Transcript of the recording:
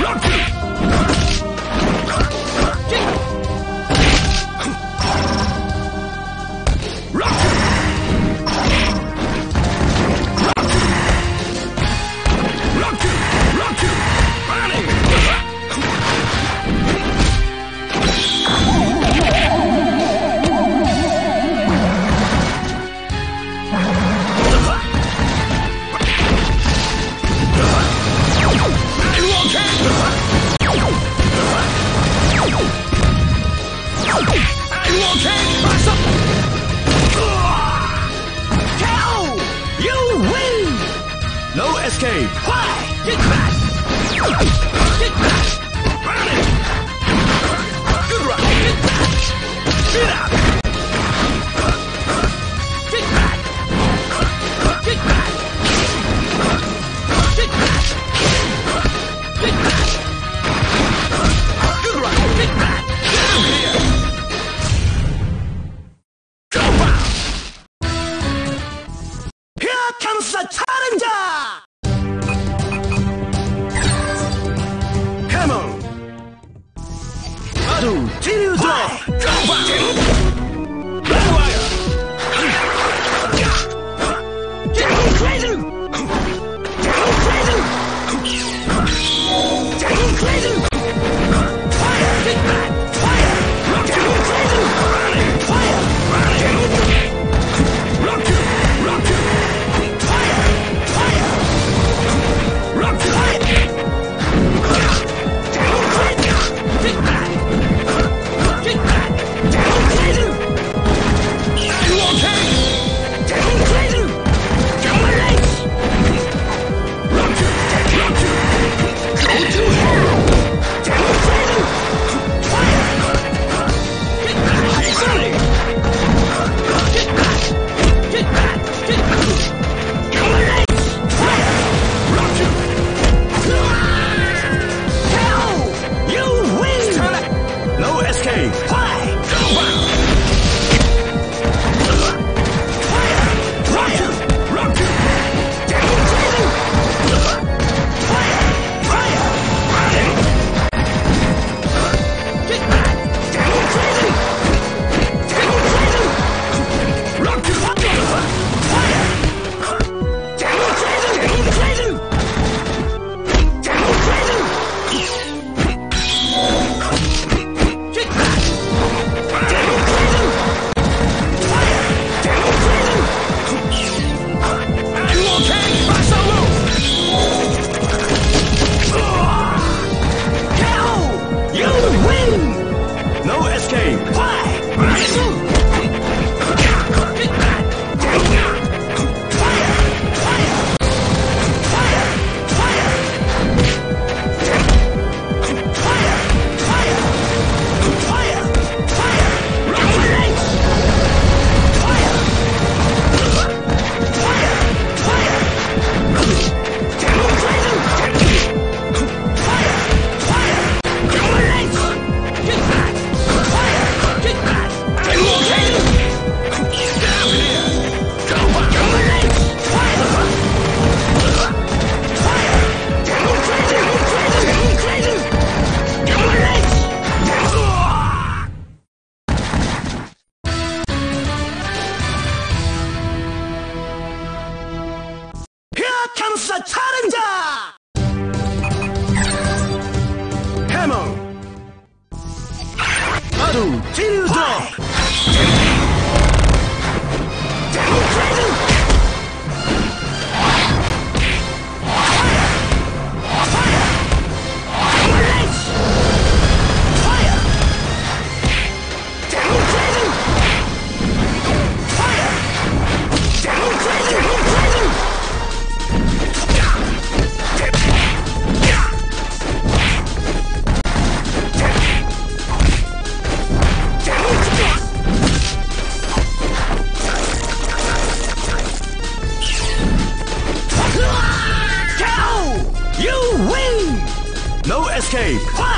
Rock Escape! Why? Get back! Escape!